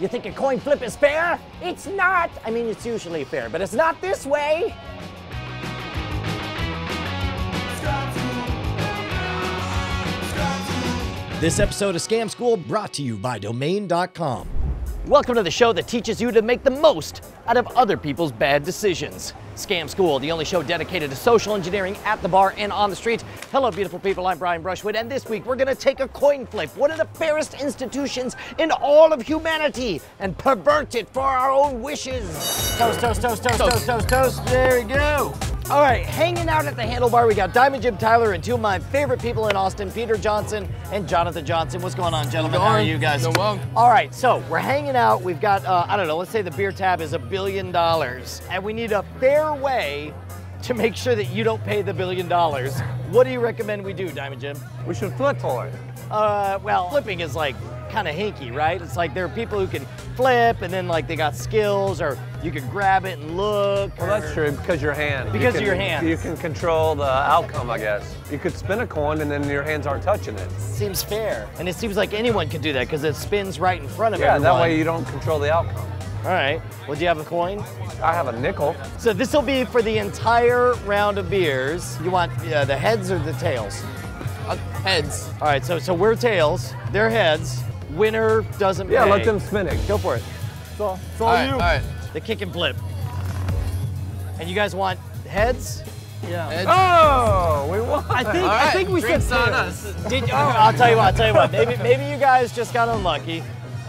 You think a coin flip is fair? It's not. I mean, it's usually fair, but it's not this way. This episode of Scam School brought to you by Domain.com. Welcome to the show that teaches you to make the most out of other people's bad decisions. Scam School, the only show dedicated to social engineering at the bar and on the streets. Hello, beautiful people. I'm Brian Brushwood, and this week we're going to take a coin flip, one of the fairest institutions in all of humanity, and pervert it for our own wishes. Toast, toast, toast, toast, toast, toast, toast. There we go. All right, hanging out at the handlebar, we got Diamond Jim Tyler and two of my favorite people in Austin, Peter Johnson and Jonathan Johnson. What's going on, gentlemen? How are you guys? No well. All right, so we're hanging out. We've got, uh, I don't know, let's say the beer tab is a billion dollars, and we need a fair way to make sure that you don't pay the billion dollars. What do you recommend we do, Diamond Jim? We should flip for it. Uh, well, flipping is like kind of hinky, right? It's like there are people who can flip and then like they got skills or you can grab it and look. Well, that's true because your hand. Because you of your hand. You can control the outcome, I guess. You could spin a coin and then your hands aren't touching it. Seems fair. And it seems like anyone can do that because it spins right in front of Yeah, everyone. that way you don't control the outcome. All right. Well, do you have a coin? I have a nickel. So this will be for the entire round of beers. You want uh, the heads or the tails? Uh, heads. All right. So so we're tails. They're heads. Winner doesn't Yeah, pay. let them spin it. Go for it. It's all, it's all All right, you. all right. The kick and flip. And you guys want heads? Yeah. Heads. Oh, we won. I think All I think we said drinks on tails. us. Did, oh, I'll tell you what. I'll tell you what. Maybe maybe you guys just got unlucky.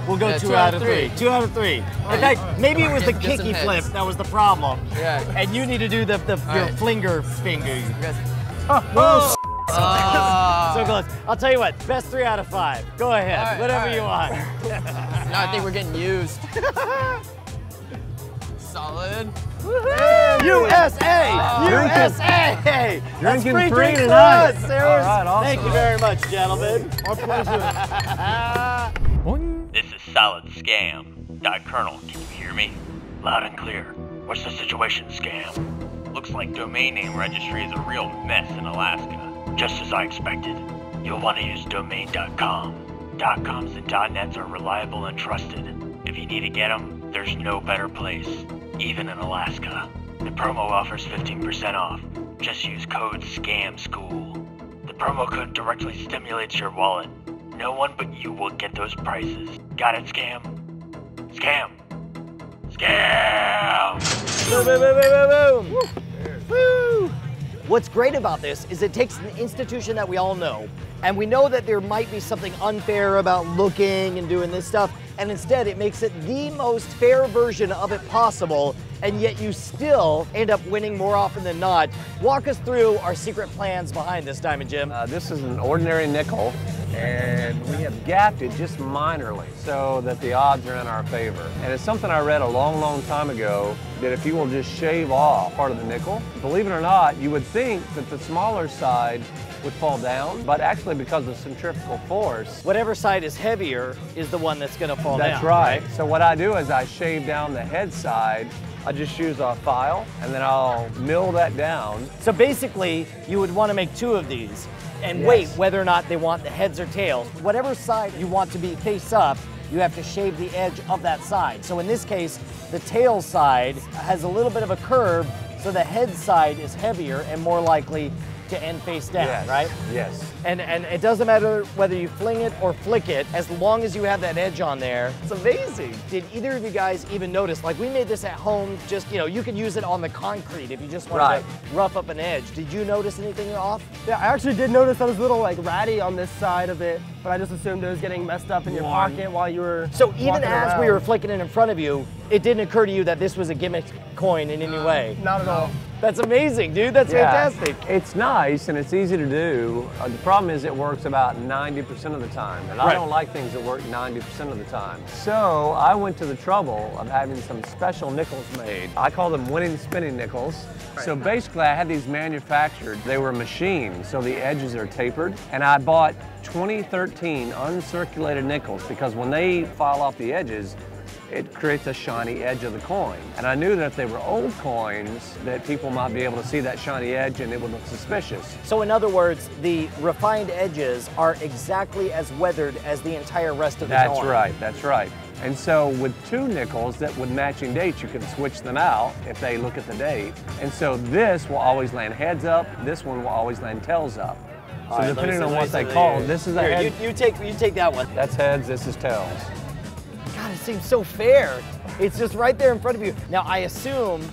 We'll go Yeah, two, out of three. Two out of three. In fact, maybe it was the Get- get some kicky flip that was the problem. Yeah. And you need to do the, the your right. flinger finger. You guys- Oh, Ah. So close. I'll tell you what. Best three out of five. Go ahead. All right, Whatever all you want. no, I think we're getting used. Solid. USA! Uh, drinking- USA! That's drinking free free drinks for tonight. us. There All is- right, awesome. Thank you very much, gentlemen. our pleasure. This is Solid Scam. Dot Colonel, can you hear me? Loud and clear. What's the situation, Scam? Looks like domain name registry is a real mess in Alaska. Just as I expected. You'll want to use domain.com. Dot .coms and .nets are reliable and trusted. If you need to get them, there's no better place, even in Alaska. The promo offers 15% off. Just use code SCAMSCHOOL. The promo code directly stimulates your wallet. No one but you will get those prices. Got it, Scam? Scam! Scam! Boom, boom, boom, boom, boom, boom. Woo! What's great about this is it takes an institution that we all know, and we know that there might be something unfair about looking and doing this stuff, and instead it makes it the most fair version of it possible, and yet you still end up winning more often than not. Walk us through our secret plans behind this, Diamond Jim. Uh, this is an ordinary nickel, and we have gapped it just minorly so that the odds are in our favor. And it's something I read a long, long time ago that if you will just shave off part of the nickel, believe it or not, you would think that the smaller side would fall down, but actually because of centrifugal force, Whatever side is heavier is the one that's gonna fall down. that's down. right. So what I do is I shave down the head side. I just use a file and then I'll mill that down. So basically, you would want to make two of these and Yes. wait whether or not they want the heads or tails. Whatever side you want to be face up, you have to shave the edge of that side. So in this case, the tail side has a little bit of a curve, so the head side is heavier and more likely to end face down, yes. right? Yes. And and it doesn't matter whether you fling it or flick it, as long as you have that edge on there. It's amazing. Did either of you guys even notice? Like we made this at home, just you know, you could use it on the concrete if you just wanted Right. to rough up an edge. Did you notice anything off? Yeah, I actually did notice that was a little like ratty on this side of it, but I just assumed it was getting messed up in your Worn. pocket while you were. So even walking as we were flicking it in front of you, it didn't occur to you that this was a gimmick coin in any way. Not at all. That's amazing, dude. That's fantastic. It's nice and it's easy to do. Uh, the problem is it works about 90% of the time, and I don't like things that work 90% of the time. So I went to the trouble of having some special nickels made. I call them winning spinning nickels. So basically, I had these manufactured. They were machined, so the edges are tapered, and I bought 2013 uncirculated nickels because when they file off the edges, it creates a shiny edge of the coin. And I knew that if they were old coins, that people might be able to see that shiny edge and it would look suspicious. So in other words, the refined edges are exactly as weathered as the entire rest of the That's coin. That's right, that's right. And so with two nickels that with matching dates, you can switch them out if they look at the date. And so this will always land heads up, this one will always land tails up. So right, depending on what they call, this is a Here, head, You, you take you take that one. that's heads, this is tails. God, it seems so fair. It's just right there in front of you. Now, I assume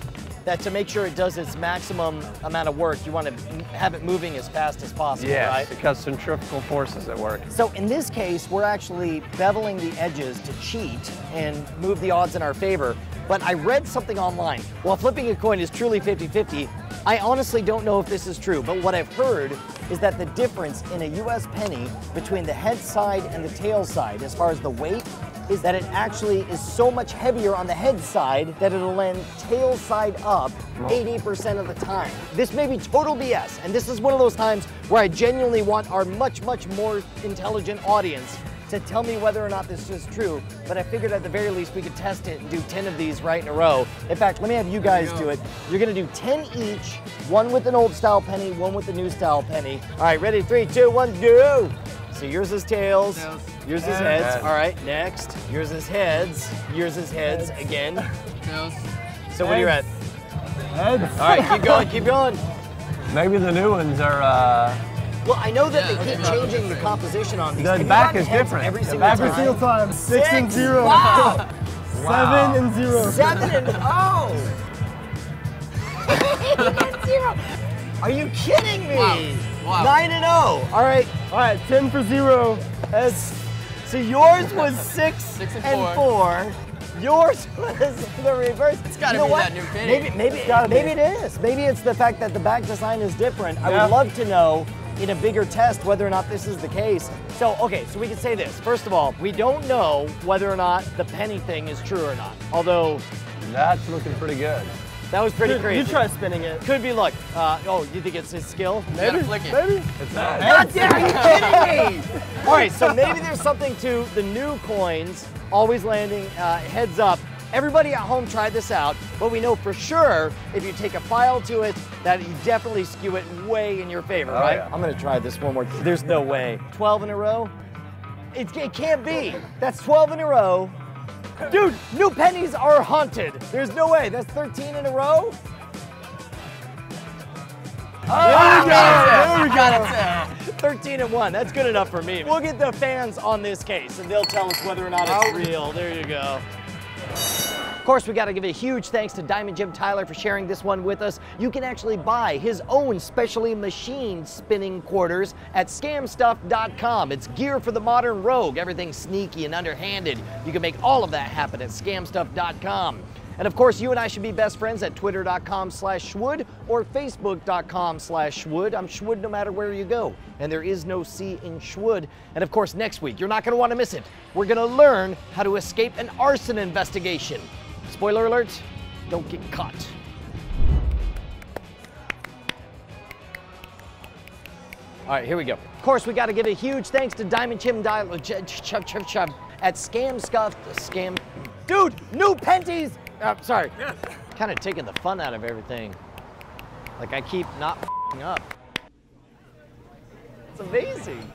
that to make sure it does its maximum amount of work, you want to have it moving as fast as possible, Yes, right? because centrifugal forces at work. So in this case, we're actually beveling the edges to cheat and move the odds in our favor. But I read something online. While flipping a coin is truly 50-50, I honestly don't know if this is true, but what I've heard is that the difference in a US penny between the head side and the tail side, as far as the weight, is that it actually is so much heavier on the head side that it'll land tail side up 80% of the time. This may be total BS, and this is one of those times where I genuinely want our much, much more intelligent audience to tell me whether or not this is true, but I figured at the very least we could test it and do 10 of these right in a row. In fact, let me have you guys do it. You're gonna do 10 each, one with an old style penny, one with a new style penny. All right, ready? Three, two, one, go! So yours is tails, Tails. yours is heads. Heads. All right, next. Yours is heads, yours is heads again. Tails. So what are you at? Heads. All right, keep going, keep going. Maybe the new ones are, uh, Well, I know that Yeah, they keep changing the composition on these. The Have you back is different. Every The single back time. single time. Six, and zero. Wow. Seven and zero. Seven and oh. And zero. Are you kidding me? Wow. Wow. Nine and oh. All right. All right, 10 for zero. Heads. So yours was six, Six and four. Yours was the reverse. It's gotta you know be what? that new penny. Maybe, maybe, gotta maybe be. it is. Maybe it's the fact that the back design is different. I would love to know in a bigger test whether or not this is the case. So, okay, so we can say this. First of all, we don't know whether or not the penny thing is true or not. Although that's looking pretty good. that was pretty You, crazy. you try spinning it. Could be luck. Uh, oh, you think it's his skill? You gotta flick it. Maybe. It's not. God damn, are you kidding me? All right, so maybe there's something to the new coins always landing uh, heads up. Everybody at home tried this out, but we know for sure if you take a file to it that you definitely skew it way in your favor, Oh, right? yeah. I'm gonna try this one more. There's no way. 12 in a row? It, it can't be. That's 12 in a row. Dude, new pennies are haunted. There's no way. That's 13 in a row? There we ah! go. 13 and 1. That's good enough for me. We'll get the fans on this case and they'll tell us whether or not it's oh. real. There you go. Of course, we got to give a huge thanks to Diamond Jim Tyler for sharing this one with us. You can actually buy his own specially machined spinning quarters at scamstuff.com. It's gear for the modern rogue, everything sneaky and underhanded. You can make all of that happen at scamstuff.com. And of course, you and I should be best friends at twitter.com slash shwood or facebook.com slash shwood. I'm shwood no matter where you go. And there is no C in shwood. And of course, next week, you're not going to want to miss it. We're going to learn how to escape an arson investigation. Spoiler alert, don't get caught. All right, here we go. Of course, we got to give a huge thanks to Diamond Chim Dial Ch- Ch- Chub Chub Chub at Scam Scuff Scam. Dude, new penties. Uh, sorry, kind of taking the fun out of everything. Like I keep not up. It's amazing.